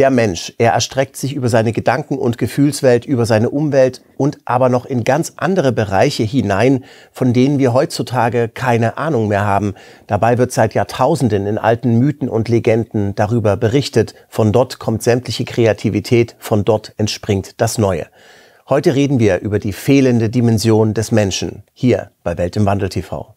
Der Mensch, er erstreckt sich über seine Gedanken- und Gefühlswelt, über seine Umwelt und aber noch in ganz andere Bereiche hinein, von denen wir heutzutage keine Ahnung mehr haben. Dabei wird seit Jahrtausenden in alten Mythen und Legenden darüber berichtet. Von dort kommt sämtliche Kreativität, von dort entspringt das Neue. Heute reden wir über die fehlende Dimension des Menschen, hier bei Welt im Wandel TV.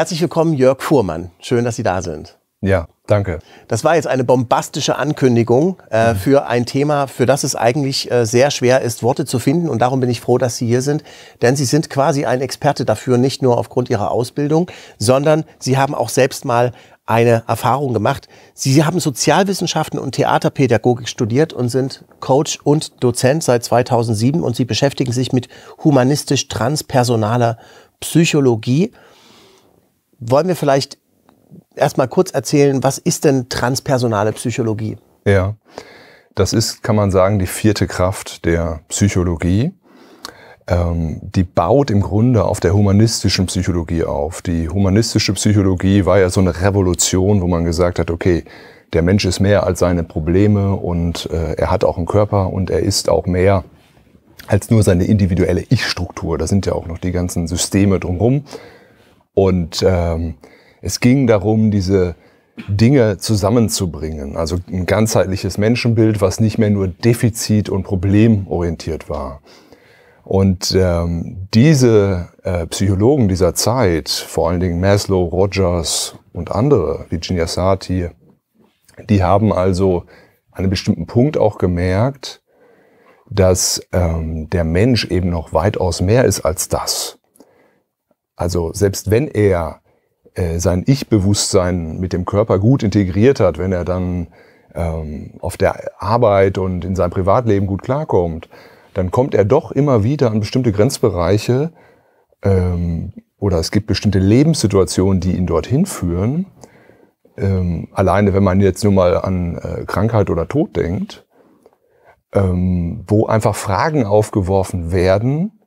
Herzlich willkommen, Jörg Fuhrmann. Schön, dass Sie da sind. Ja, danke. Das war jetzt eine bombastische Ankündigung äh, mhm. für ein Thema, für das es eigentlich äh, sehr schwer ist, Worte zu finden. Und darum bin ich froh, dass Sie hier sind. Denn Sie sind quasi ein Experte dafür, nicht nur aufgrund Ihrer Ausbildung, sondern Sie haben auch selbst mal eine Erfahrung gemacht. Sie haben Sozialwissenschaften und Theaterpädagogik studiert und sind Coach und Dozent seit 2007 und Sie beschäftigen sich mit humanistisch-transpersonaler Psychologie wollen wir vielleicht erstmal kurz erzählen, was ist denn transpersonale Psychologie? Ja, das ist, kann man sagen, die vierte Kraft der Psychologie. Ähm, die baut im Grunde auf der humanistischen Psychologie auf. Die humanistische Psychologie war ja so eine Revolution, wo man gesagt hat, okay, der Mensch ist mehr als seine Probleme und äh, er hat auch einen Körper und er ist auch mehr als nur seine individuelle Ich-Struktur. Da sind ja auch noch die ganzen Systeme drumherum. Und ähm, es ging darum, diese Dinge zusammenzubringen. Also ein ganzheitliches Menschenbild, was nicht mehr nur defizit- und problemorientiert war. Und ähm, diese äh, Psychologen dieser Zeit, vor allen Dingen Maslow, Rogers und andere, Virginia Satir, die haben also an einem bestimmten Punkt auch gemerkt, dass ähm, der Mensch eben noch weitaus mehr ist als das. Also selbst wenn er äh, sein Ich-Bewusstsein mit dem Körper gut integriert hat, wenn er dann ähm, auf der Arbeit und in seinem Privatleben gut klarkommt, dann kommt er doch immer wieder an bestimmte Grenzbereiche ähm, oder es gibt bestimmte Lebenssituationen, die ihn dorthin führen. Ähm, alleine, wenn man jetzt nur mal an äh, Krankheit oder Tod denkt, ähm, wo einfach Fragen aufgeworfen werden,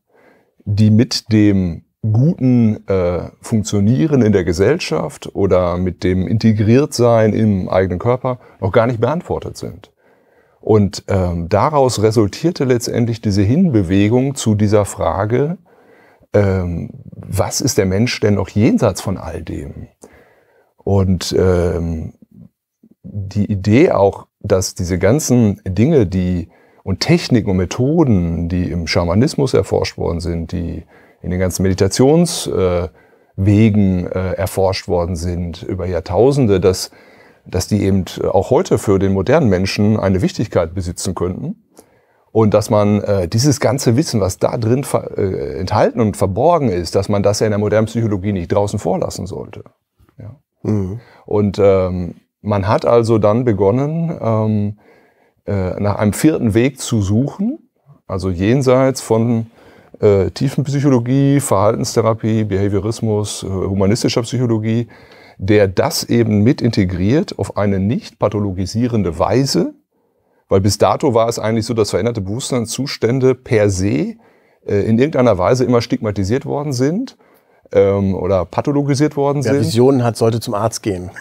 die mit dem guten äh, Funktionieren in der Gesellschaft oder mit dem Integriertsein im eigenen Körper noch gar nicht beantwortet sind. Und ähm, daraus resultierte letztendlich diese Hinbewegung zu dieser Frage, ähm, was ist der Mensch denn noch jenseits von all dem? Und ähm, die Idee auch, dass diese ganzen Dinge, die und Techniken und Methoden, die im Schamanismus erforscht worden sind, die in den ganzen Meditationswegen äh, erforscht worden sind über Jahrtausende, dass, dass die eben auch heute für den modernen Menschen eine Wichtigkeit besitzen könnten. Und dass man äh, dieses ganze Wissen, was da drin äh, enthalten und verborgen ist, dass man das ja in der modernen Psychologie nicht draußen vorlassen sollte. Ja. Mhm. Und ähm, man hat also dann begonnen, ähm, äh, nach einem vierten Weg zu suchen, also jenseits von äh, Tiefenpsychologie, Verhaltenstherapie, Behaviorismus, äh, humanistischer Psychologie, der das eben mit integriert auf eine nicht pathologisierende Weise, weil bis dato war es eigentlich so, dass veränderte Bewusstseinszustände per se äh, in irgendeiner Weise immer stigmatisiert worden sind ähm, oder pathologisiert worden Wer sind. Visionen hat, sollte zum Arzt gehen.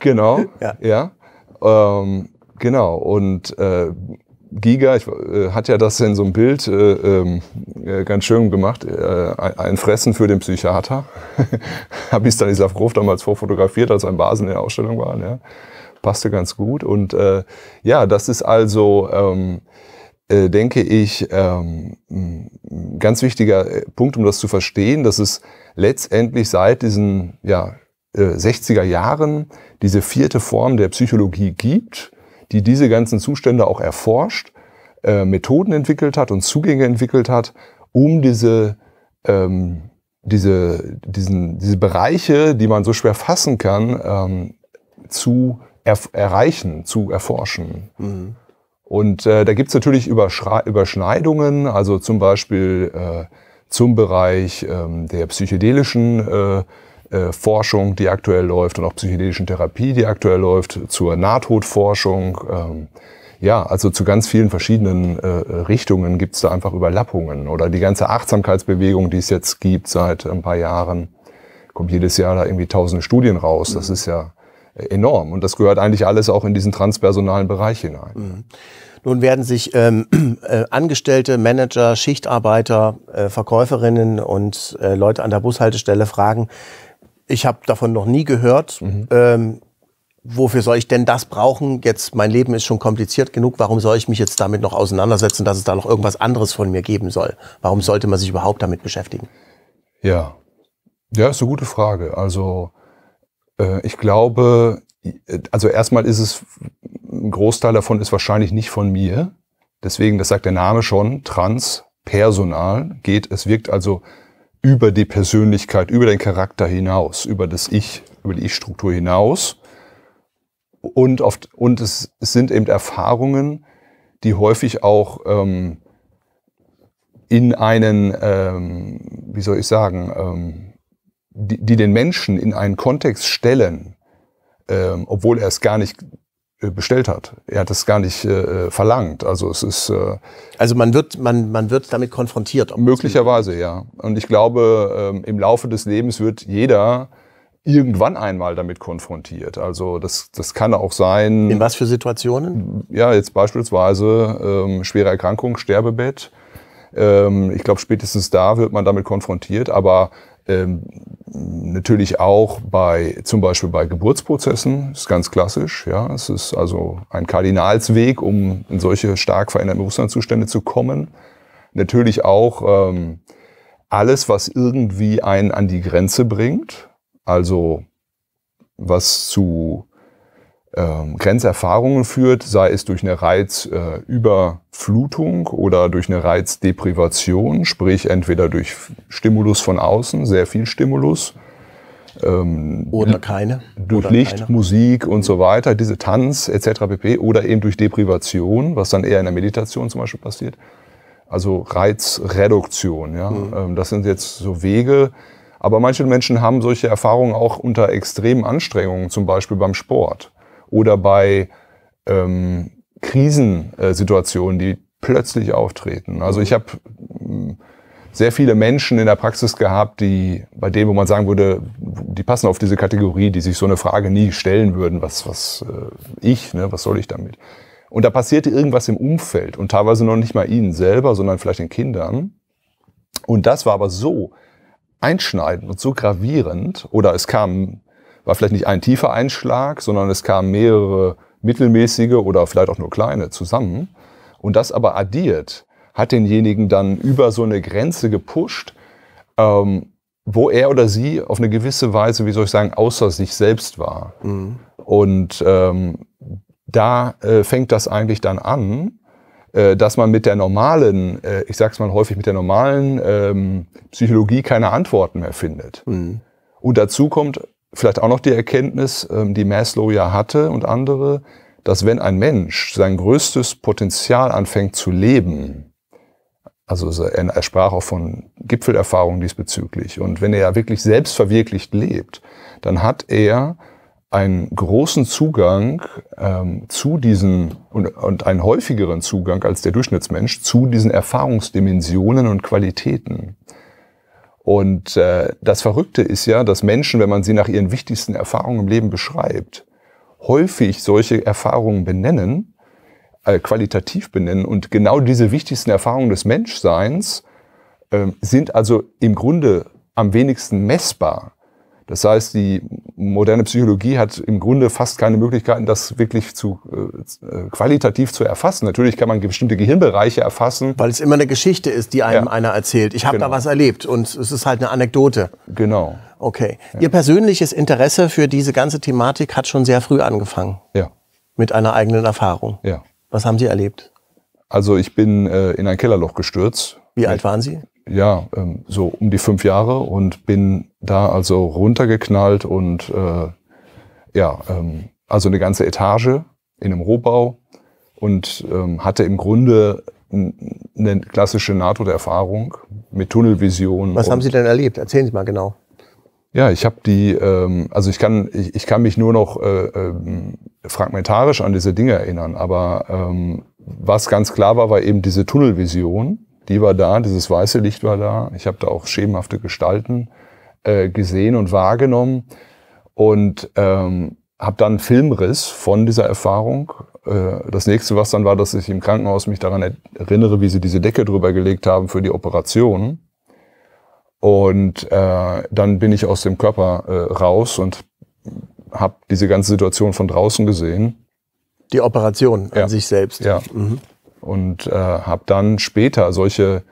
genau, ja. ja. Ähm, genau, und äh, Giga ich, äh, hat ja das in so einem Bild äh, ähm, äh, ganz schön gemacht, äh, ein Fressen für den Psychiater. Habe ich Stanislav Grof damals vorfotografiert, als ein Basen in der Ausstellung war. Ja. Passte ganz gut. Und äh, ja, das ist also, ähm, äh, denke ich, ähm, ganz wichtiger Punkt, um das zu verstehen, dass es letztendlich seit diesen ja, äh, 60er Jahren diese vierte Form der Psychologie gibt die diese ganzen Zustände auch erforscht, äh, Methoden entwickelt hat und Zugänge entwickelt hat, um diese, ähm, diese, diesen, diese Bereiche, die man so schwer fassen kann, ähm, zu er erreichen, zu erforschen. Mhm. Und äh, da gibt's natürlich Überschneidungen, also zum Beispiel äh, zum Bereich ähm, der psychedelischen äh, äh, Forschung, die aktuell läuft und auch psychedelischen Therapie, die aktuell läuft, zur Nahtodforschung. Ähm, ja, also zu ganz vielen verschiedenen äh, Richtungen gibt es da einfach Überlappungen. Oder die ganze Achtsamkeitsbewegung, die es jetzt gibt seit ein paar Jahren, kommt jedes Jahr da irgendwie tausende Studien raus. Das mhm. ist ja enorm. Und das gehört eigentlich alles auch in diesen transpersonalen Bereich hinein. Mhm. Nun werden sich ähm, äh, Angestellte, Manager, Schichtarbeiter, äh, Verkäuferinnen und äh, Leute an der Bushaltestelle fragen, ich habe davon noch nie gehört. Mhm. Ähm, wofür soll ich denn das brauchen? Jetzt, mein Leben ist schon kompliziert genug. Warum soll ich mich jetzt damit noch auseinandersetzen, dass es da noch irgendwas anderes von mir geben soll? Warum sollte man sich überhaupt damit beschäftigen? Ja, ja, ist eine gute Frage. Also äh, ich glaube, also erstmal ist es, ein Großteil davon ist wahrscheinlich nicht von mir. Deswegen, das sagt der Name schon, transpersonal geht. Es wirkt also über die Persönlichkeit, über den Charakter hinaus, über das Ich, über die Ich-Struktur hinaus. Und, oft, und es, sind eben Erfahrungen, die häufig auch ähm, in einen, ähm, wie soll ich sagen, ähm, die, die den Menschen in einen Kontext stellen, ähm, obwohl er es gar nicht bestellt hat. Er hat es gar nicht äh, verlangt. Also es ist. Äh, also man wird, man, man wird damit konfrontiert. Möglicherweise, ja. Und ich glaube, ähm, im Laufe des Lebens wird jeder irgendwann einmal damit konfrontiert. Also das, das kann auch sein. In was für Situationen? Ja, jetzt beispielsweise ähm, schwere Erkrankung, Sterbebett. Ähm, ich glaube, spätestens da wird man damit konfrontiert. Aber ähm, natürlich auch bei, zum Beispiel bei Geburtsprozessen, ist ganz klassisch. Ja, es ist also ein Kardinalsweg, um in solche stark veränderten Bewusstseinszustände zu kommen. Natürlich auch ähm, alles, was irgendwie einen an die Grenze bringt, also was zu ähm, Grenzerfahrungen führt, sei es durch eine Reizüberflutung äh, oder durch eine Reizdeprivation, sprich entweder durch Stimulus von außen, sehr viel Stimulus, ähm, oder keine. Durch oder Licht, keine. Musik und so weiter, diese Tanz etc. pp. Oder eben durch Deprivation, was dann eher in der Meditation zum Beispiel passiert. Also Reizreduktion. Ja? Mhm. Ähm, das sind jetzt so Wege. Aber manche Menschen haben solche Erfahrungen auch unter extremen Anstrengungen, zum Beispiel beim Sport oder bei ähm, Krisensituationen, die plötzlich auftreten. Also ich habe hm, sehr viele Menschen in der Praxis gehabt, die bei denen, wo man sagen würde, die passen auf diese Kategorie, die sich so eine Frage nie stellen würden, was, was äh, ich, ne, was soll ich damit? Und da passierte irgendwas im Umfeld und teilweise noch nicht mal ihnen selber, sondern vielleicht den Kindern. Und das war aber so einschneidend und so gravierend, oder es kam war vielleicht nicht ein tiefer Einschlag, sondern es kamen mehrere mittelmäßige oder vielleicht auch nur kleine zusammen. Und das aber addiert, hat denjenigen dann über so eine Grenze gepusht, ähm, wo er oder sie auf eine gewisse Weise, wie soll ich sagen, außer sich selbst war. Mhm. Und ähm, da äh, fängt das eigentlich dann an, äh, dass man mit der normalen, äh, ich sag's mal häufig, mit der normalen ähm, Psychologie keine Antworten mehr findet. Mhm. Und dazu kommt vielleicht auch noch die Erkenntnis, ähm, die Maslow ja hatte und andere, dass wenn ein Mensch sein größtes Potenzial anfängt zu leben, also er sprach auch von Gipfelerfahrungen diesbezüglich, und wenn er wirklich selbstverwirklicht lebt, dann hat er einen großen Zugang ähm, zu diesen und, und einen häufigeren Zugang als der Durchschnittsmensch zu diesen Erfahrungsdimensionen und Qualitäten. Und äh, das Verrückte ist ja, dass Menschen, wenn man sie nach ihren wichtigsten Erfahrungen im Leben beschreibt, häufig solche Erfahrungen benennen, äh, qualitativ benennen. Und genau diese wichtigsten Erfahrungen des Menschseins äh, sind also im Grunde am wenigsten messbar. Das heißt, die moderne Psychologie hat im Grunde fast keine Möglichkeiten, das wirklich zu äh, qualitativ zu erfassen. Natürlich kann man bestimmte Gehirnbereiche erfassen. Weil es immer eine Geschichte ist, die einem ja. einer erzählt. Ich habe genau. da was erlebt und es ist halt eine Anekdote. Genau. Okay. Ja. Ihr persönliches Interesse für diese ganze Thematik hat schon sehr früh angefangen. Ja. Mit einer eigenen Erfahrung. Ja. Was haben Sie erlebt? Also ich bin äh, in ein Kellerloch gestürzt. Wie alt waren Sie? Ja, ähm, so um die fünf Jahre und bin da also runtergeknallt und äh, ja, ähm, also eine ganze Etage in einem Rohbau und ähm, hatte im Grunde eine klassische NATO-Erfahrung mit Tunnelvision. Was haben Sie denn erlebt? Erzählen Sie mal genau. Ja, ich habe die, ähm, also ich kann, ich, ich kann mich nur noch äh, ähm, fragmentarisch an diese Dinge erinnern, aber ähm, was ganz klar war, war eben diese Tunnelvision die war da, dieses weiße Licht war da. Ich habe da auch schemenhafte Gestalten äh, gesehen und wahrgenommen und ähm, habe dann einen Filmriss von dieser Erfahrung. Äh, das nächste, was dann war, dass ich im Krankenhaus mich daran erinnere, wie sie diese Decke drüber gelegt haben für die Operation. Und äh, dann bin ich aus dem Körper äh, raus und habe diese ganze Situation von draußen gesehen. Die Operation an sich selbst. Ja. Mhm. Und äh, habe dann später solche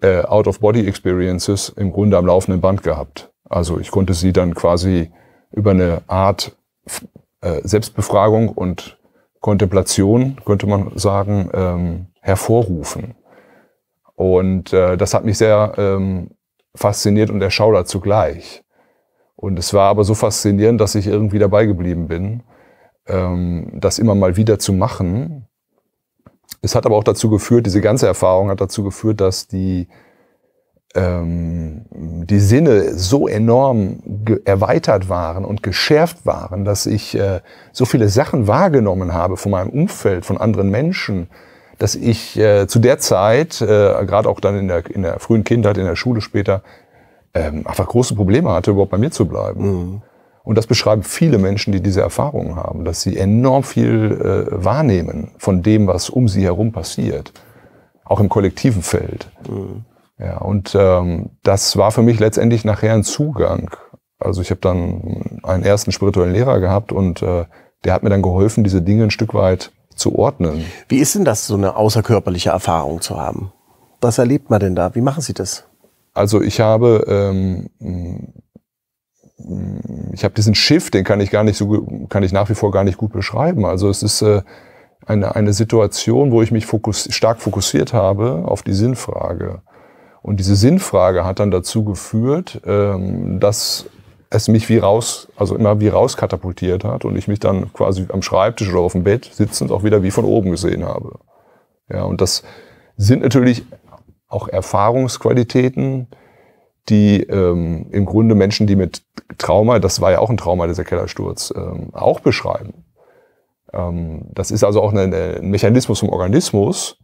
äh, Out-of-Body-Experiences im Grunde am laufenden Band gehabt. Also ich konnte sie dann quasi über eine Art äh, Selbstbefragung und Kontemplation, könnte man sagen, ähm, hervorrufen. Und äh, das hat mich sehr ähm, fasziniert und erschaudert zugleich. Und es war aber so faszinierend, dass ich irgendwie dabei geblieben bin, ähm, das immer mal wieder zu machen. Es hat aber auch dazu geführt, diese ganze Erfahrung hat dazu geführt, dass die, ähm, die Sinne so enorm erweitert waren und geschärft waren, dass ich äh, so viele Sachen wahrgenommen habe von meinem Umfeld, von anderen Menschen, dass ich äh, zu der Zeit, äh, gerade auch dann in der, in der frühen Kindheit, in der Schule später, ähm, einfach große Probleme hatte, überhaupt bei mir zu bleiben. Mhm. Und das beschreiben viele Menschen, die diese Erfahrungen haben, dass sie enorm viel äh, wahrnehmen von dem, was um sie herum passiert, auch im kollektiven Feld. Mhm. Ja, und ähm, das war für mich letztendlich nachher ein Zugang. Also ich habe dann einen ersten spirituellen Lehrer gehabt und äh, der hat mir dann geholfen, diese Dinge ein Stück weit zu ordnen. Wie ist denn das, so eine außerkörperliche Erfahrung zu haben? Was erlebt man denn da? Wie machen Sie das? Also ich habe ähm, ich habe diesen Shift, den kann ich gar nicht so kann ich nach wie vor gar nicht gut beschreiben. Also es ist äh, eine eine Situation, wo ich mich fokus, stark fokussiert habe auf die Sinnfrage. Und diese Sinnfrage hat dann dazu geführt, ähm, dass es mich wie raus, also immer wie raus katapultiert hat und ich mich dann quasi am Schreibtisch oder auf dem Bett sitzend auch wieder wie von oben gesehen habe. Ja, und das sind natürlich auch Erfahrungsqualitäten, die ähm, im Grunde Menschen, die mit Trauma, das war ja auch ein Trauma, dieser Kellersturz, ähm, auch beschreiben. Ähm, das ist also auch eine, ein Mechanismus vom Organismus,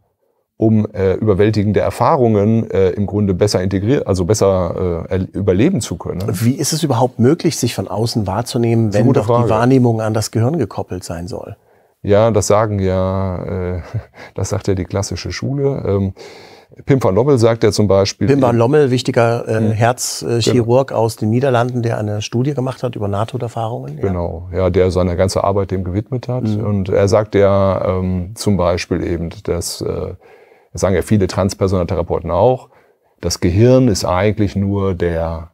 um äh, überwältigende Erfahrungen äh, im Grunde besser integriert, also besser äh, überleben zu können. Wie ist es überhaupt möglich, sich von außen wahrzunehmen, wenn doch Frage. die Wahrnehmung an das Gehirn gekoppelt sein soll? Ja, das sagen ja, äh, das sagt ja die klassische Schule. Ähm, Pim van Lommel sagt ja zum Beispiel. Pim van Lommel, wichtiger äh, hm. Herzchirurg genau. aus den Niederlanden, der eine Studie gemacht hat über Nahtoderfahrungen. Ja. Genau, ja, der seine ganze Arbeit dem gewidmet hat. Mhm. Und er sagt ja ähm, zum Beispiel eben, dass, äh, das sagen ja viele Transpersonaltherapeuten auch, das Gehirn ist eigentlich nur der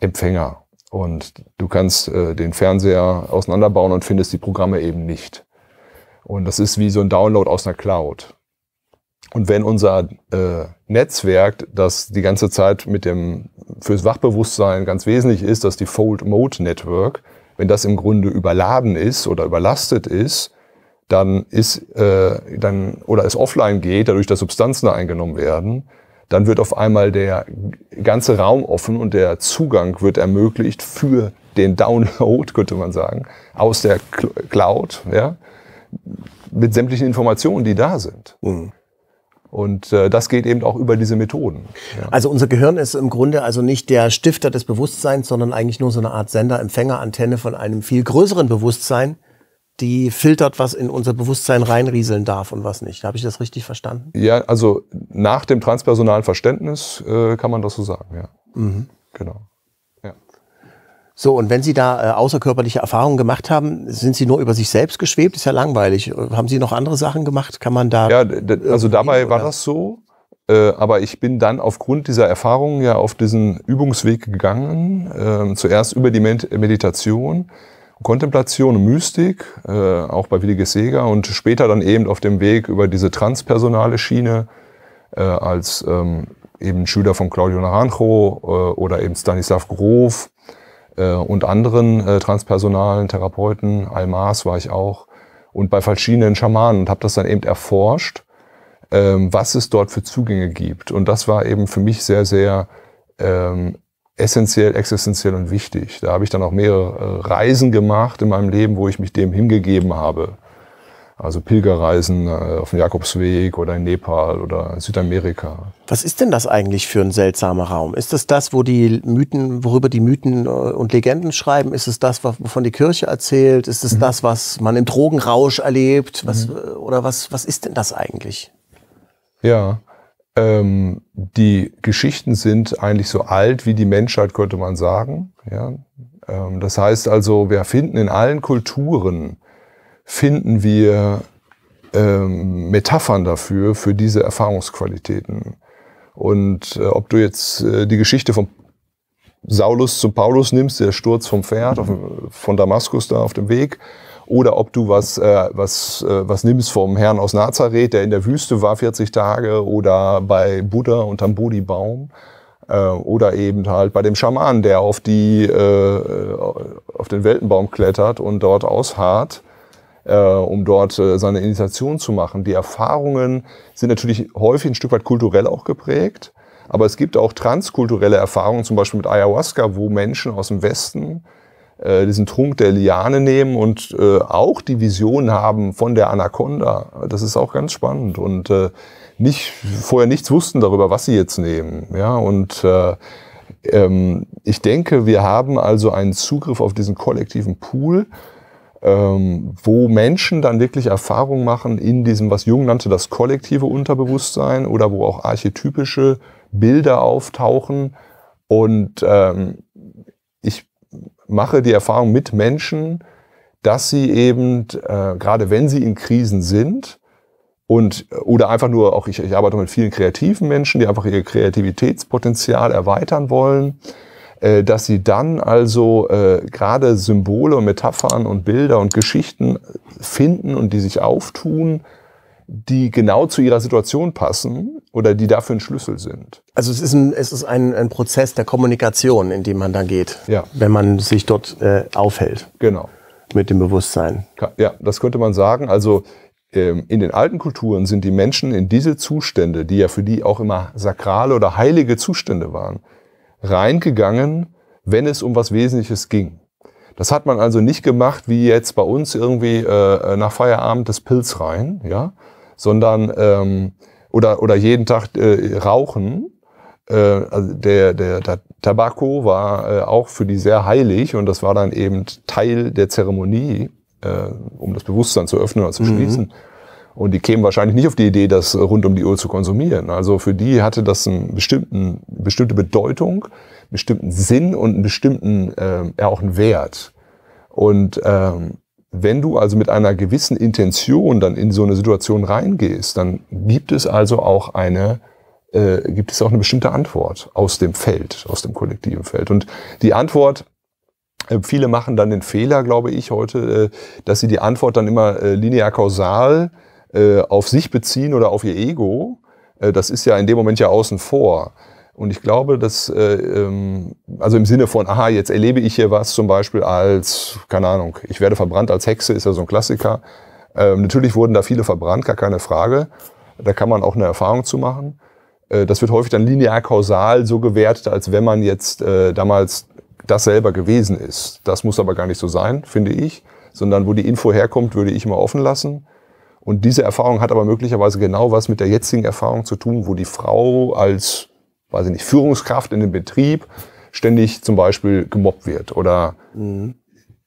Empfänger. Und du kannst äh, den Fernseher auseinanderbauen und findest die Programme eben nicht. Und das ist wie so ein Download aus einer Cloud. Und wenn unser äh, Netzwerk, das die ganze Zeit mit dem fürs Wachbewusstsein ganz wesentlich ist, das Default Mode Network, wenn das im Grunde überladen ist oder überlastet ist, dann ist äh, dann oder es offline geht, dadurch, dass Substanzen eingenommen werden, dann wird auf einmal der ganze Raum offen und der Zugang wird ermöglicht für den Download, könnte man sagen, aus der Cloud, ja, mit sämtlichen Informationen, die da sind. Mhm. Und äh, das geht eben auch über diese Methoden. Ja. Also unser Gehirn ist im Grunde also nicht der Stifter des Bewusstseins, sondern eigentlich nur so eine Art Sender-Empfänger-Antenne von einem viel größeren Bewusstsein, die filtert, was in unser Bewusstsein reinrieseln darf und was nicht. Habe ich das richtig verstanden? Ja, also nach dem transpersonalen Verständnis äh, kann man das so sagen, ja. Mhm. Genau. So, und wenn Sie da äh, außerkörperliche Erfahrungen gemacht haben, sind Sie nur über sich selbst geschwebt? Ist ja langweilig. Haben Sie noch andere Sachen gemacht? Kann man da. Ja, also dabei war das so. Äh, aber ich bin dann aufgrund dieser Erfahrungen ja auf diesen Übungsweg gegangen. Äh, zuerst über die Meditation, Kontemplation und Mystik, äh, auch bei Willige Seger und später dann eben auf dem Weg über diese transpersonale Schiene äh, als ähm, eben Schüler von Claudio Naranjo äh, oder eben Stanislav Grof äh, und anderen äh, transpersonalen Therapeuten, Almas war ich auch, und bei verschiedenen Schamanen und habe das dann eben erforscht, ähm, was es dort für Zugänge gibt. Und das war eben für mich sehr, sehr ähm, essentiell, existenziell und wichtig. Da habe ich dann auch mehrere äh, Reisen gemacht in meinem Leben, wo ich mich dem hingegeben habe. Also Pilgerreisen äh, auf dem Jakobsweg oder in Nepal oder Südamerika. Was ist denn das eigentlich für ein seltsamer Raum? Ist es das, wo die Mythen, worüber die Mythen äh, und Legenden schreiben? Ist es das, wovon die Kirche erzählt? Ist es mhm. das, was man im Drogenrausch erlebt? Was, mhm. Oder was, was ist denn das eigentlich? Ja, ähm, die Geschichten sind eigentlich so alt wie die Menschheit, könnte man sagen. Ja? Ähm, das heißt also, wir finden in allen Kulturen finden wir ähm, Metaphern dafür, für diese Erfahrungsqualitäten. Und äh, ob du jetzt äh, die Geschichte von Saulus zu Paulus nimmst, der Sturz vom Pferd auf, von Damaskus da auf dem Weg, oder ob du was, äh, was, äh, was nimmst vom Herrn aus Nazareth, der in der Wüste war 40 Tage, oder bei Buddha unterm Bodhi-Baum, äh, oder eben halt bei dem Schaman, der auf, die, äh, auf den Weltenbaum klettert und dort ausharrt äh, um dort äh, seine Initiation zu machen. Die Erfahrungen sind natürlich häufig ein Stück weit kulturell auch geprägt, aber es gibt auch transkulturelle Erfahrungen, zum Beispiel mit Ayahuasca, wo Menschen aus dem Westen äh, diesen Trunk der Liane nehmen und äh, auch die Vision haben von der Anaconda. Das ist auch ganz spannend und äh, nicht vorher nichts wussten darüber, was sie jetzt nehmen. Ja und äh, ähm, ich denke, wir haben also einen Zugriff auf diesen kollektiven Pool ähm, wo Menschen dann wirklich Erfahrungen machen in diesem, was Jung nannte, das kollektive Unterbewusstsein oder wo auch archetypische Bilder auftauchen. Und ähm, ich mache die Erfahrung mit Menschen, dass sie eben, äh, gerade wenn sie in Krisen sind, und oder einfach nur auch ich, ich arbeite mit vielen kreativen Menschen, die einfach ihr Kreativitätspotenzial erweitern wollen dass sie dann also äh, gerade Symbole und Metaphern und Bilder und Geschichten finden und die sich auftun, die genau zu ihrer Situation passen oder die dafür ein Schlüssel sind. Also es ist ein, es ist ein, ein Prozess der Kommunikation, in dem man da geht, ja. wenn man sich dort äh, aufhält. Genau. Mit dem Bewusstsein. Ja, das könnte man sagen. Also ähm, in den alten Kulturen sind die Menschen in diese Zustände, die ja für die auch immer sakrale oder heilige Zustände waren, reingegangen, wenn es um was Wesentliches ging. Das hat man also nicht gemacht wie jetzt bei uns irgendwie äh, nach Feierabend das Pilz rein, ja, sondern ähm, oder oder jeden Tag äh, rauchen. Äh, also der, der, der Tabako war äh, auch für die sehr heilig und das war dann eben Teil der Zeremonie, äh, um das Bewusstsein zu öffnen oder zu mhm. Und die kämen wahrscheinlich nicht auf die Idee, das rund um die Uhr zu konsumieren. Also für die hatte das einen bestimmten, bestimmte Bedeutung, einen bestimmten Sinn und einen bestimmten, äh, ja auch einen Wert. Und ähm, wenn du also mit einer gewissen Intention dann in so eine Situation reingehst, dann gibt es also auch eine, äh, gibt es auch eine bestimmte Antwort aus dem Feld, aus dem kollektiven Feld. Und die Antwort, äh, Viele machen dann den Fehler, glaube ich, heute, äh, dass sie die Antwort dann immer äh, linear kausal äh, auf sich beziehen oder auf ihr Ego, äh, das ist ja in dem Moment ja außen vor. Und ich glaube, dass, äh, ähm, also im Sinne von, aha, jetzt erlebe ich hier was zum Beispiel als, keine Ahnung, ich werde verbrannt als Hexe, ist ja so ein Klassiker. Ähm, natürlich wurden da viele verbrannt, gar keine Frage. Da kann man auch eine Erfahrung zu machen. Äh, das wird häufig dann linear kausal so gewertet, als wenn man jetzt äh, damals das selber gewesen ist. Das muss aber gar nicht so sein, finde ich, sondern wo die Info herkommt, würde ich immer offen lassen. Und diese Erfahrung hat aber möglicherweise genau was mit der jetzigen Erfahrung zu tun, wo die Frau als, weiß ich nicht, Führungskraft in dem Betrieb ständig zum Beispiel gemobbt wird oder mhm.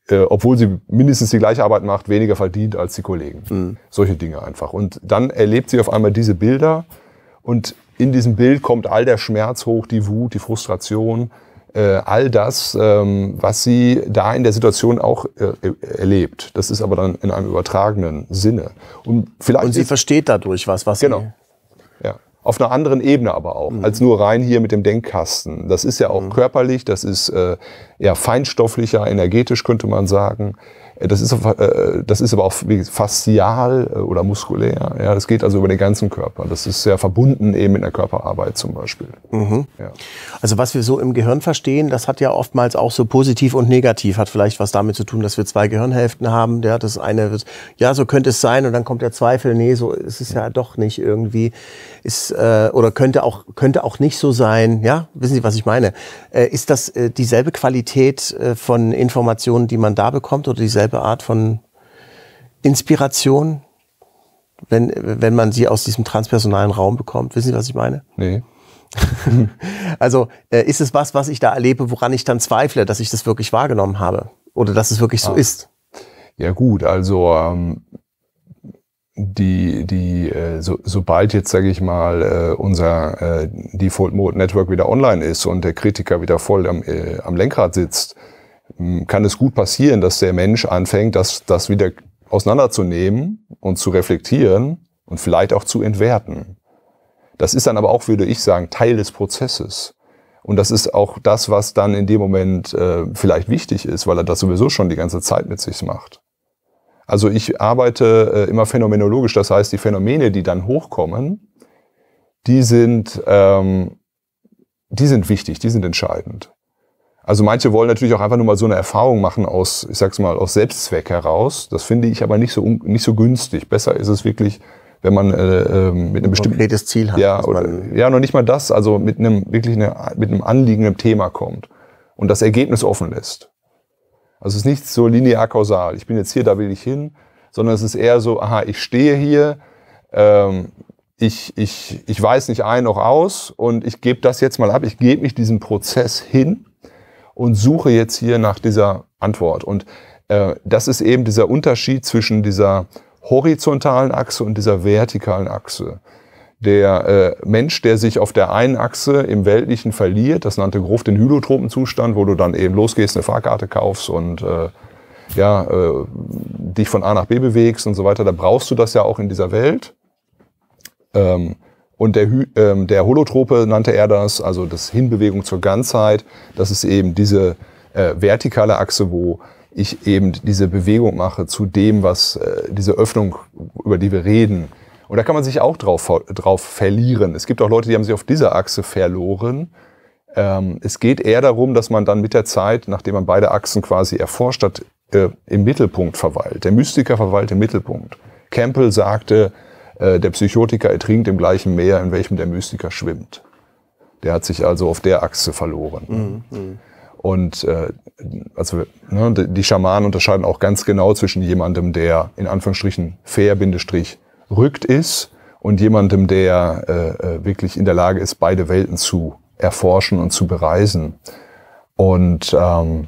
äh, obwohl sie mindestens die gleiche Arbeit macht, weniger verdient als die Kollegen. Mhm. Solche Dinge einfach. Und dann erlebt sie auf einmal diese Bilder und in diesem Bild kommt all der Schmerz hoch, die Wut, die Frustration, all das, ähm, was sie da in der Situation auch äh, erlebt. Das ist aber dann in einem übertragenen Sinne. Und, vielleicht Und sie versteht dadurch was, was genau. sie... Ja. Auf einer anderen Ebene aber auch, mhm. als nur rein hier mit dem Denkkasten. Das ist ja auch mhm. körperlich, das ist äh, ja feinstofflicher, energetisch könnte man sagen. Äh, das ist, äh, das ist aber auch faszial äh, oder muskulär. Ja, das geht also über den ganzen Körper. Das ist sehr verbunden eben in der Körperarbeit zum Beispiel. Mhm. Ja. Also was wir so im Gehirn verstehen, das hat ja oftmals auch so positiv und negativ. Hat vielleicht was damit zu tun, dass wir zwei Gehirnhälften haben. Ja, das eine wird, ja, so könnte es sein und dann kommt der Zweifel, nee, so ist es ja doch nicht irgendwie. Ist, äh, oder könnte auch, könnte auch nicht so sein. Ja, wissen Sie, was ich meine? Äh, ist das äh, dieselbe Qualität von Informationen, die man da bekommt oder dieselbe dieselbe Art von Inspiration? wenn, wenn man sie aus diesem transpersonalen Raum bekommt. Wissen Sie, was ich meine? Nee. also äh, ist es was, was ich da erlebe, woran ich dann zweifle, dass ich das wirklich wahrgenommen habe? Oder dass es wirklich so ah. ist? Ja gut, also ähm, die, die, äh, so, sobald jetzt, sage ich mal, äh, unser äh, Default Mode Network wieder online ist und der Kritiker wieder voll am, äh, am Lenkrad sitzt, kann es gut passieren, dass der Mensch anfängt, das, das wieder auseinanderzunehmen und zu reflektieren und vielleicht auch zu entwerten. Das ist dann aber auch, würde ich sagen, Teil des Prozesses. Und das ist auch das, was dann in dem Moment äh, vielleicht wichtig ist, weil er das sowieso schon die ganze Zeit mit sich macht. Also ich arbeite äh, immer phänomenologisch, das heißt, die Phänomene, die dann hochkommen, die sind, ähm, die sind wichtig, die sind entscheidend. Also manche wollen natürlich auch einfach nur mal so eine Erfahrung machen aus, ich sag's mal, aus Selbstzweck heraus. Das finde ich aber nicht so, nicht so günstig. Besser ist es wirklich, wenn man äh, äh, mit einem bestimmten konkretes Ziel hat. Ja, oder, ja, noch nicht mal das, also mit einem wirklich eine, mit einem anliegenden Thema kommt und das Ergebnis offen lässt. Also es ist nicht so linear kausal. Ich bin jetzt hier, da will ich hin, sondern es ist eher so, aha, ich stehe hier, ähm, ich, ich, ich weiß nicht ein noch aus und ich gebe das jetzt mal ab. Ich gebe mich diesem Prozess hin und suche jetzt hier nach dieser Antwort. Und äh, das ist eben dieser Unterschied zwischen dieser horizontalen Achse und dieser vertikalen Achse. Der äh, Mensch, der sich auf der einen Achse im Weltlichen verliert, das nannte Grof den Hydrotropenzustand, wo du dann eben losgehst, eine Fahrkarte kaufst und äh, ja, äh, dich von A nach B bewegst und so weiter, da brauchst du das ja auch in dieser Welt. Ähm, und der, ähm, der Holotrope nannte er das, also das Hinbewegung zur Ganzheit, das ist eben diese äh, vertikale Achse, wo ich eben diese Bewegung mache zu dem, was äh, diese Öffnung, über die wir reden. Und da kann man sich auch drauf, drauf verlieren. Es gibt auch Leute, die haben sich auf dieser Achse verloren. Ähm, es geht eher darum, dass man dann mit der Zeit, nachdem man beide Achsen quasi erforscht hat, äh, im Mittelpunkt verweilt. Der Mystiker verweilt im Mittelpunkt. Campbell sagte, der Psychotiker ertrinkt im gleichen Meer, in welchem der Mystiker schwimmt. Der hat sich also auf der Achse verloren. Mhm. mhm. Und äh, also ne, die Schamanen unterscheiden auch ganz genau zwischen jemandem, der in Anführungsstrichen fair Bindestrich rückt ist und jemandem, der äh, äh, wirklich in der Lage ist, beide Welten zu erforschen und zu bereisen. Und ähm,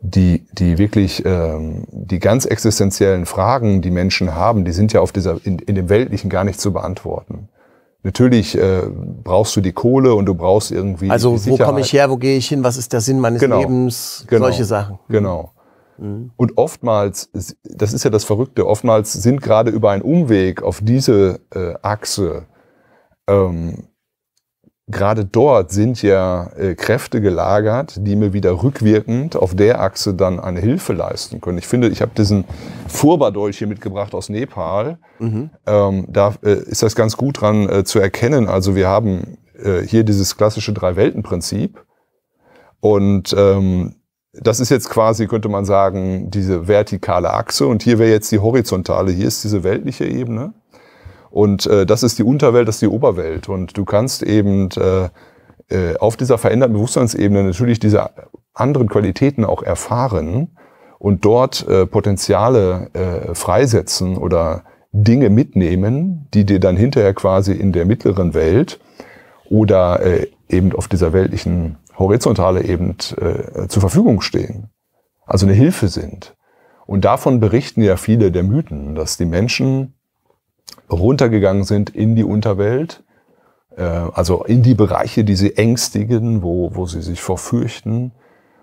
die, die wirklich ähm, die ganz existenziellen Fragen, die Menschen haben, die sind ja auf dieser in, in dem Weltlichen gar nicht zu beantworten. Natürlich äh, brauchst du die Kohle und du brauchst irgendwie. Also wo komme ich her, wo gehe ich hin, was ist der Sinn meines genau. Lebens, genau. solche Sachen. Genau. Mhm. Und oftmals, das ist ja das Verrückte, oftmals sind gerade über einen Umweg auf diese äh, Achse ähm, gerade dort sind ja äh, Kräfte gelagert, die mir wieder rückwirkend auf der Achse dann eine Hilfe leisten können. Ich finde, ich habe diesen Furba-Dolch hier mitgebracht aus Nepal. Mhm. Ähm, da äh, ist das ganz gut dran äh, zu erkennen. Also wir haben äh, hier dieses klassische Drei-Welten-Prinzip. Und ähm, das ist jetzt quasi, könnte man sagen, diese vertikale Achse. Und hier wäre jetzt die horizontale. Hier ist diese weltliche Ebene. Und äh, das ist die Unterwelt, das ist die Oberwelt. Und du kannst eben äh, äh, auf dieser veränderten Bewusstseinsebene natürlich diese anderen Qualitäten auch erfahren und dort äh, Potenziale äh, freisetzen oder Dinge mitnehmen, die dir dann hinterher quasi in der mittleren Welt oder äh, eben auf dieser weltlichen Horizontale eben äh, zur Verfügung stehen. Also eine Hilfe sind. Und davon berichten ja viele der Mythen, dass die Menschen runtergegangen sind in die Unterwelt, äh, also in die Bereiche, die sie ängstigen, wo, wo sie sich vorfürchten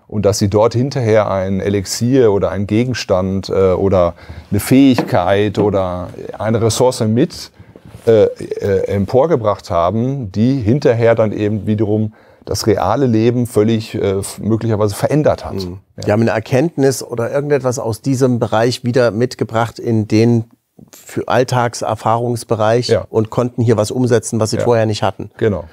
und dass sie dort hinterher ein Elixier oder ein Gegenstand äh, oder eine Fähigkeit oder eine Ressource mit äh, äh, emporgebracht haben, die hinterher dann eben wiederum das reale Leben völlig äh, möglicherweise verändert hat. Mhm. Ja. Die haben eine Erkenntnis oder irgendetwas aus diesem Bereich wieder mitgebracht in den für Alltagserfahrungsbereich ja. und konnten hier was umsetzen, was sie ja. vorher nicht hatten. Genau.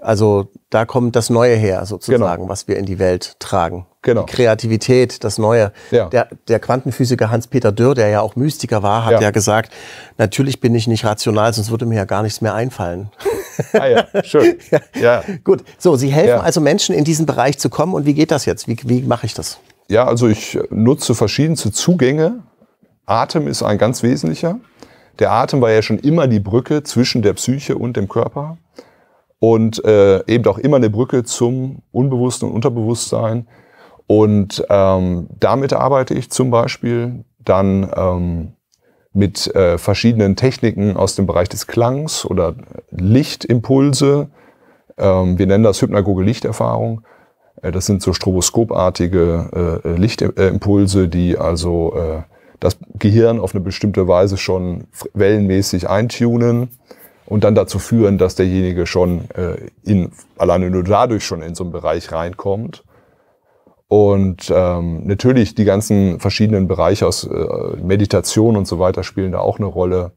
Also da kommt das Neue her, sozusagen, genau. was wir in die Welt tragen. Genau. Die Kreativität, das Neue. Ja. Der, der Quantenphysiker Hans-Peter Dürr, der ja auch Mystiker war, hat ja. ja. gesagt, natürlich bin ich nicht rational, sonst würde mir ja gar nichts mehr einfallen. Ah ja, schön. ja. ja. Gut, so, Sie helfen also Menschen in diesen Bereich zu kommen. Und wie geht das jetzt? Wie, wie mache ich das? Ja, also ich nutze verschiedenste Zugänge Atem ist ein ganz wesentlicher. der Atem war ja schon immer die Brücke zwischen der Psyche und dem Körper und äh, eben auch immer eine Brücke zum Unbewussten und Unterbewusstsein. Und ähm, damit arbeite ich zum Beispiel dann ähm, mit äh, verschiedenen Techniken aus dem Bereich des Klangs oder Lichtimpulse. Ähm, wir nennen das hypnagoge Lichterfahrung. Äh, das sind so stroboskopartige äh, Lichtimpulse, die also äh, das Gehirn auf eine bestimmte Weise schon wellenmäßig eintunen und dann dazu führen, dass derjenige schon äh, in, alleine nur dadurch schon in so einen Bereich reinkommt. Und ähm, natürlich die ganzen verschiedenen Bereiche aus äh, Meditation und so weiter spielen da auch eine Rolle.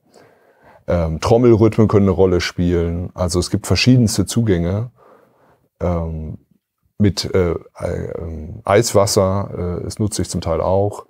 Ähm, Trommelrhythmen können eine Rolle spielen. Also es gibt verschiedenste Zugänge. Ähm, mit äh, äh, Eiswasser, äh, das nutze ich zum Teil auch.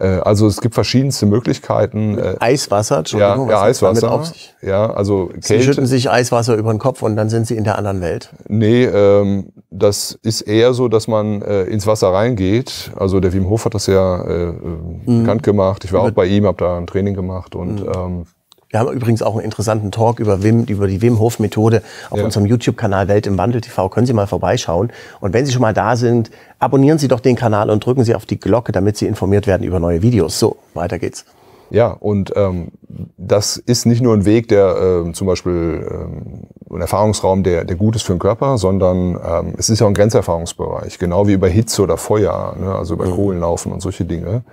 Äh, also es gibt verschiedenste Möglichkeiten. Äh, Eiswasser, Entschuldigung, ja, ja Eiswasser. Ja, also Kälte. Sie schütten sich Eiswasser über den Kopf und dann sind Sie in der anderen Welt. Nee, ähm, das ist eher so, dass man äh, ins Wasser reingeht. Also der Wim Hof hat das ja äh, mhm. bekannt gemacht. Ich war auch bei ihm, habe da ein Training gemacht und mhm. ähm, wir haben übrigens auch einen interessanten Talk über, Wim, über die Wim Hof Methode auf ja. unserem YouTube-Kanal Welt im Wandel TV. Können Sie mal vorbeischauen. Und wenn Sie schon mal da sind, abonnieren Sie doch den Kanal und drücken Sie auf die Glocke, damit Sie informiert werden über neue Videos. So, weiter geht's. Ja, und ähm, das ist nicht nur ein Weg, der äh, zum Beispiel ähm, ein Erfahrungsraum, der, der gut ist für den Körper, sondern ähm, es ist ja auch ein Grenzerfahrungsbereich, genau wie über Hitze oder Feuer, ne, also über mhm. Kohlenlaufen und solche Dinge.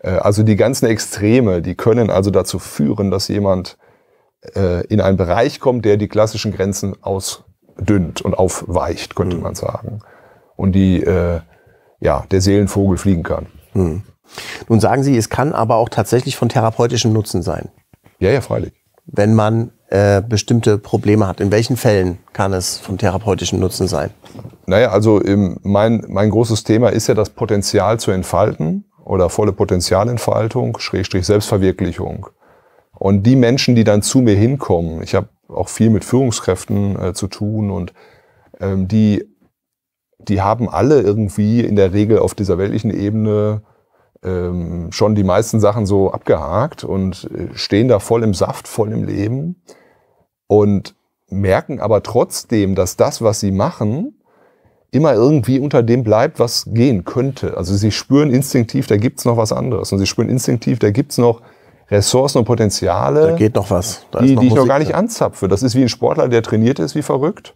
Äh, also die ganzen Extreme, die können also dazu führen, dass jemand äh, in einen Bereich kommt, der die klassischen Grenzen ausdünnt und aufweicht, könnte mhm. man sagen. Und die, äh, ja, der Seelenvogel fliegen kann. Mhm. Nun sagen Sie, es kann aber auch tatsächlich von therapeutischem Nutzen sein. Ja, ja, freilich. Wenn man äh, bestimmte Probleme hat. In welchen Fällen kann es von therapeutischem Nutzen sein? Naja, also im, mein, mein großes Thema ist ja das Potenzial zu entfalten oder volle Potenzialentfaltung, Schrägstrich Selbstverwirklichung. Und die Menschen, die dann zu mir hinkommen, ich habe auch viel mit Führungskräften äh, zu tun und ähm, die, die haben alle irgendwie in der Regel auf dieser weltlichen Ebene ähm, schon die meisten Sachen so abgehakt und äh, stehen da voll im Saft, voll im Leben und merken aber trotzdem, dass das, was sie machen, immer irgendwie unter dem bleibt, was gehen könnte. Also sie spüren instinktiv, da gibt's noch was anderes. Und sie spüren instinktiv, da gibt's noch Ressourcen und Potenziale. Da geht noch was. Da die, noch die ich noch gar nicht anzapfe. Das ist wie ein Sportler, der trainiert ist wie verrückt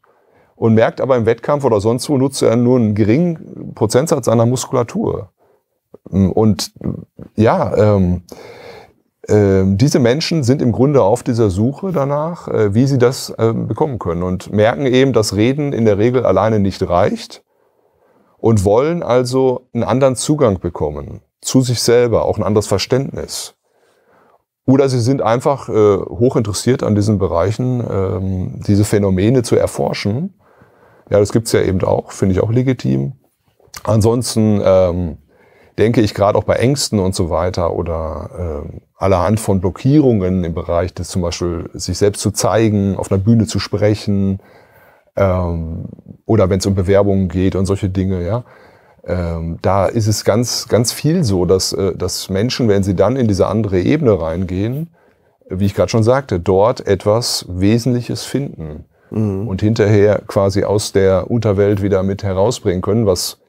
und merkt aber im Wettkampf oder sonst wo nutzt er nur einen geringen Prozentsatz seiner Muskulatur. Und ja, ähm, ähm, diese Menschen sind im Grunde auf dieser Suche danach, äh, wie sie das äh, bekommen können und merken eben, dass Reden in der Regel alleine nicht reicht und wollen also einen anderen Zugang bekommen zu sich selber, auch ein anderes Verständnis. Oder sie sind einfach äh, hoch interessiert an diesen Bereichen, ähm, diese Phänomene zu erforschen. Ja, das gibt's ja eben auch, finde ich auch legitim. Ansonsten ähm, denke ich gerade auch bei Ängsten und so weiter oder äh, allerhand von Blockierungen im Bereich des zum Beispiel sich selbst zu zeigen, auf einer Bühne zu sprechen ähm, oder wenn es um Bewerbungen geht und solche Dinge, ja. Ähm, da ist es ganz, ganz viel so, dass, äh, dass Menschen, wenn sie dann in diese andere Ebene reingehen, wie ich gerade schon sagte, dort etwas Wesentliches finden mhm. und hinterher quasi aus der Unterwelt wieder mit herausbringen können, was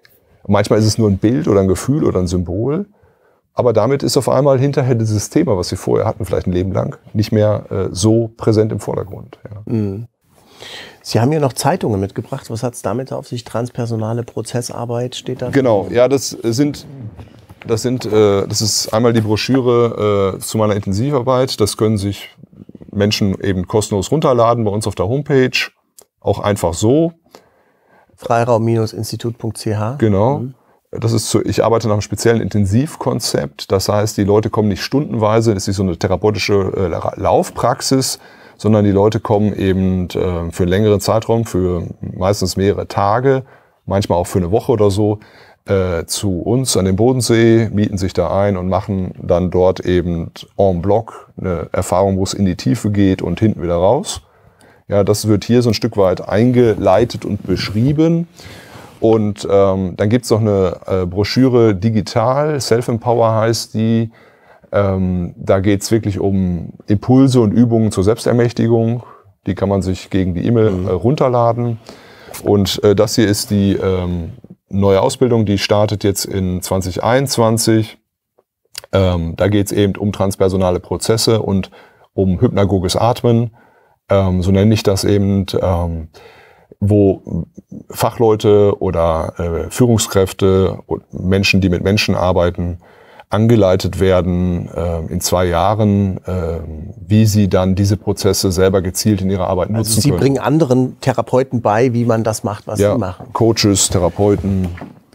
manchmal ist es nur ein Bild oder ein Gefühl oder ein Symbol, aber damit ist auf einmal hinterher dieses Thema, was sie vorher hatten, vielleicht ein Leben lang, nicht mehr äh, so präsent im Vordergrund. Ja. Mhm. Sie haben ja noch Zeitungen mitgebracht. Was hat es damit auf sich? Transpersonale Prozessarbeit steht da? Genau, ja, das sind, das sind, äh, das ist einmal die Broschüre äh, zu meiner Intensivarbeit. Das können sich Menschen eben kostenlos runterladen bei uns auf der Homepage. Auch einfach so. Freiraum-institut.ch. Genau. Mhm. Das ist so, ich arbeite nach einem speziellen Intensivkonzept. Das heißt, die Leute kommen nicht stundenweise, es ist so eine therapeutische äh, Laufpraxis, sondern die Leute kommen eben äh, für einen längeren Zeitraum, für meistens mehrere Tage, manchmal auch für eine Woche oder so, äh, zu uns an den Bodensee, mieten sich da ein und machen dann dort eben en bloc eine Erfahrung, wo es in die Tiefe geht und hinten wieder raus. Ja, das wird hier so ein Stück weit eingeleitet und beschrieben. Und ähm, dann gibt's noch eine äh, Broschüre digital, Self-Empower heißt die. Ähm, da geht es wirklich um Impulse und Übungen zur Selbstermächtigung. Die kann man sich gegen die E-Mail mhm. äh, runterladen. Und äh, das hier ist die ähm, neue Ausbildung, die startet jetzt in 2021. Ähm, da geht es eben um transpersonale Prozesse und um hypnagoges Atmen. Ähm, so nenne ich das eben, ähm, wo Fachleute oder äh, Führungskräfte und Menschen, die mit Menschen arbeiten, angeleitet werden äh, in zwei Jahren, äh, wie sie dann diese Prozesse selber gezielt in ihrer Arbeit also nutzen sie können. Sie bringen anderen Therapeuten bei, wie man das macht, was ja, sie machen. Coaches, Therapeuten,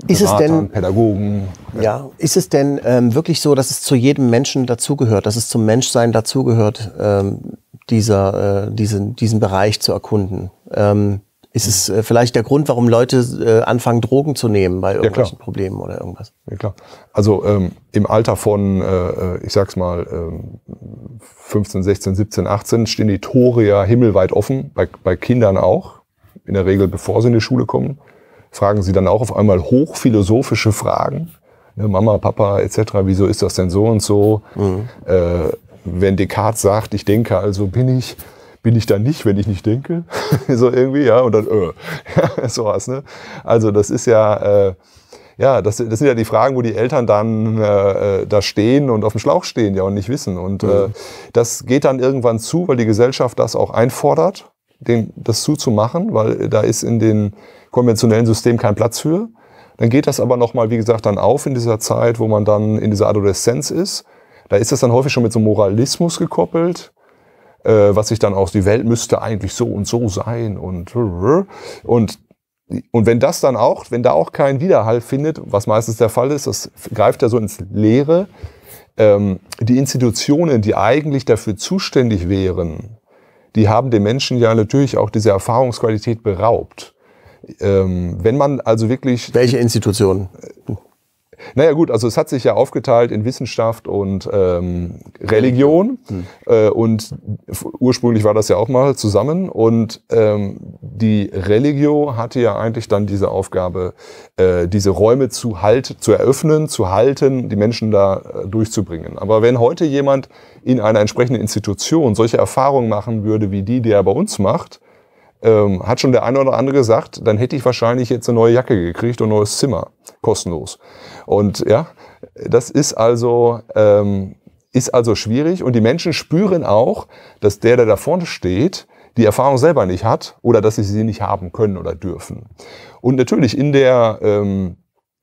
ist Beratern, es denn, Pädagogen. Ja. ja, ist es denn ähm, wirklich so, dass es zu jedem Menschen dazugehört, dass es zum Menschsein dazugehört, ähm, dieser, äh, diesen, diesen Bereich zu erkunden? Ähm, ist es äh, vielleicht der Grund, warum Leute äh, anfangen, Drogen zu nehmen bei irgendwelchen ja, Problemen oder irgendwas? Ja, klar. Also ähm, im Alter von, äh, ich sag's mal, ähm, 15, 16, 17, 18 stehen die Tore ja himmelweit offen, bei, bei Kindern auch. In der Regel, bevor sie in die Schule kommen, fragen sie dann auch auf einmal hochphilosophische Fragen. Ne, Mama, Papa etc., wieso ist das denn so und so? Mhm. Äh, wenn Descartes sagt, ich denke, also bin ich, bin ich da nicht, wenn ich nicht denke? so irgendwie, ja, und dann, äh, sowas, ne? Also das ist ja, äh, ja, das, das sind ja die Fragen, wo die Eltern dann äh, da stehen und auf dem Schlauch stehen, ja, und nicht wissen. Und mhm. äh, das geht dann irgendwann zu, weil die Gesellschaft das auch einfordert, den, das zuzumachen, weil da ist in den konventionellen System kein Platz für. Dann geht das aber nochmal, wie gesagt, dann auf in dieser Zeit, wo man dann in dieser Adoleszenz ist. Da ist das dann häufig schon mit so Moralismus gekoppelt äh, was sich dann aus, die Welt müsste eigentlich so und so sein und, und und wenn das dann auch, wenn da auch kein Widerhall findet, was meistens der Fall ist, das greift ja so ins Leere, ähm, die Institutionen, die eigentlich dafür zuständig wären, die haben den Menschen ja natürlich auch diese Erfahrungsqualität beraubt. Ähm, wenn man also wirklich. Welche Institutionen? Naja gut, also es hat sich ja aufgeteilt in Wissenschaft und ähm, Religion. Mhm. Äh, und ursprünglich war das ja auch mal zusammen. Und ähm, die Religio hatte ja eigentlich dann diese Aufgabe, äh, diese Räume zu halt, zu eröffnen, zu halten, die Menschen da äh, durchzubringen. Aber wenn heute jemand in einer entsprechenden Institution solche Erfahrungen machen würde, wie die, die er bei uns macht, ähm, hat schon der eine oder andere gesagt, dann hätte ich wahrscheinlich jetzt eine neue Jacke gekriegt und ein neues Zimmer, kostenlos. Und ja, das ist also, ähm, ist also schwierig und die Menschen spüren auch, dass der, der da vorne steht, die Erfahrung selber nicht hat oder dass sie sie nicht haben können oder dürfen. Und natürlich in der ähm,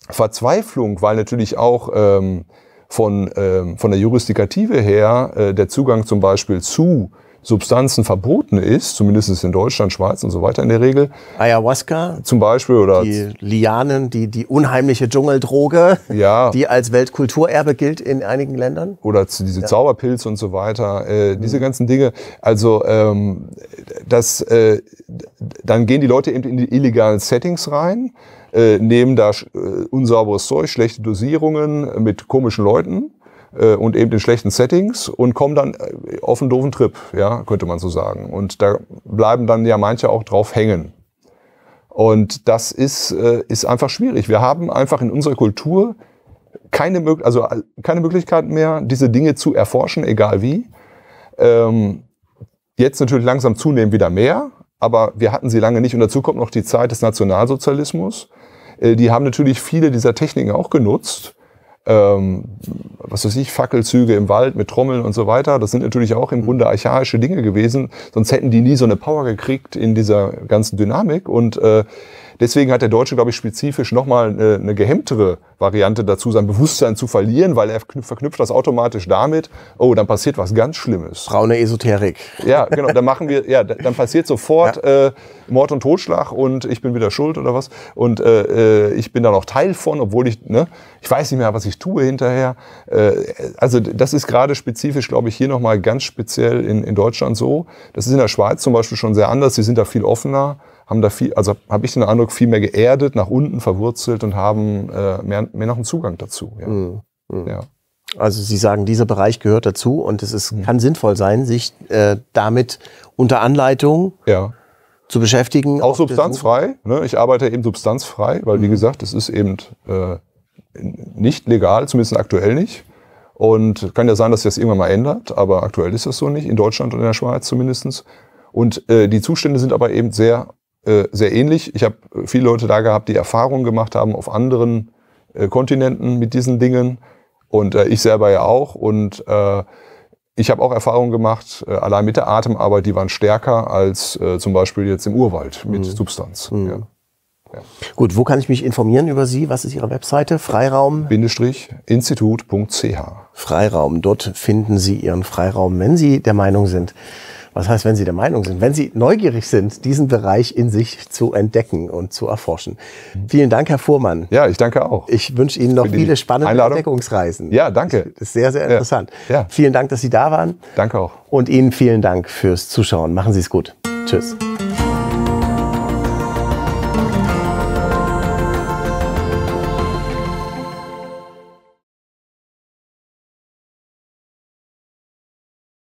Verzweiflung, weil natürlich auch ähm, von, ähm, von der Juristikative her äh, der Zugang zum Beispiel zu Substanzen verboten ist, zumindest in Deutschland, Schweiz und so weiter in der Regel. Ayahuasca. Zum Beispiel oder. Die Lianen, die, die unheimliche Dschungeldroge, ja. die als Weltkulturerbe gilt in einigen Ländern. Oder diese ja. Zauberpilze und so weiter. Äh, diese mhm. ganzen Dinge. Also, ähm, das, äh, dann gehen die Leute eben in die illegalen Settings rein, äh, nehmen da äh, unsauberes Zeug, schlechte Dosierungen mit komischen Leuten äh, und eben in schlechten Settings und kommen dann äh, auf einen doofen Trip, ja, könnte man so sagen. Und da bleiben dann ja manche auch drauf hängen. Und das ist, äh, ist einfach schwierig. Wir haben einfach in unserer Kultur keine, also keine Möglichkeit mehr, diese Dinge zu erforschen, egal wie. Ähm, jetzt natürlich langsam zunehmend wieder mehr, aber wir hatten sie lange nicht. Und dazu kommt noch die Zeit des Nationalsozialismus. Äh, die haben natürlich viele dieser Techniken auch genutzt ähm, was weiß ich, Fackelzüge im Wald mit Trommeln und so weiter. Das sind natürlich auch im Grunde archaische Dinge gewesen. Sonst hätten die nie so eine Power gekriegt in dieser ganzen Dynamik. Und äh, Deswegen hat der Deutsche, glaube ich, spezifisch nochmal eine, eine gehemmtere Variante dazu, sein Bewusstsein zu verlieren, weil er verknüpft das automatisch damit, oh, dann passiert was ganz Schlimmes. Braune Esoterik. Ja, genau, dann machen wir, ja, dann passiert sofort ja. äh, Mord und Totschlag und ich bin wieder schuld oder was. Und äh, äh, ich bin da noch Teil von, obwohl ich, ne, ich weiß nicht mehr, was ich tue hinterher. Äh, also das ist gerade spezifisch, glaube ich, hier nochmal ganz speziell in, in Deutschland so. Das ist in der Schweiz zum Beispiel schon sehr anders. Sie sind da viel offener haben da viel, also habe ich den Eindruck, viel mehr geerdet, nach unten verwurzelt und haben äh, mehr, mehr noch einen Zugang dazu. Ja. Mhm. Mhm. ja. Also Sie sagen, dieser Bereich gehört dazu und es ist, mhm. kann sinnvoll sein, sich äh, damit unter Anleitung ja. zu beschäftigen. Auch substanzfrei. Ne? Ich arbeite eben substanzfrei, weil wie mhm. gesagt, es ist eben äh, nicht legal, zumindest aktuell nicht. Und kann ja sein, dass sich das irgendwann mal ändert, aber aktuell ist das so nicht, in Deutschland und in der Schweiz zumindestens. Und äh, die Zustände sind aber eben sehr, äh, sehr ähnlich. Ich habe viele Leute da gehabt, die Erfahrungen gemacht haben auf anderen äh, Kontinenten mit diesen Dingen. Und äh, ich selber ja auch. Und äh, ich habe auch Erfahrungen gemacht, äh, allein mit der Atemarbeit, die waren stärker als äh, zum Beispiel jetzt im Urwald mit mhm. Substanz. Mhm. Ja. Ja. Gut, wo kann ich mich informieren über Sie? Was ist Ihre Webseite? Freiraum? Institut.ch. Freiraum. Dort finden Sie Ihren Freiraum, wenn Sie der Meinung sind, was heißt, wenn Sie der Meinung sind? Wenn Sie neugierig sind, diesen Bereich in sich zu entdecken und zu erforschen. Vielen Dank, Herr Fuhrmann. Ja, ich danke auch. Ich wünsche Ihnen noch viele spannende Einladung. Entdeckungsreisen. Ja, danke. Das ist sehr, sehr interessant. Ja. ja. Vielen Dank, dass Sie da waren. Danke auch. Und Ihnen vielen Dank fürs Zuschauen. Machen Sie es gut. Tschüss.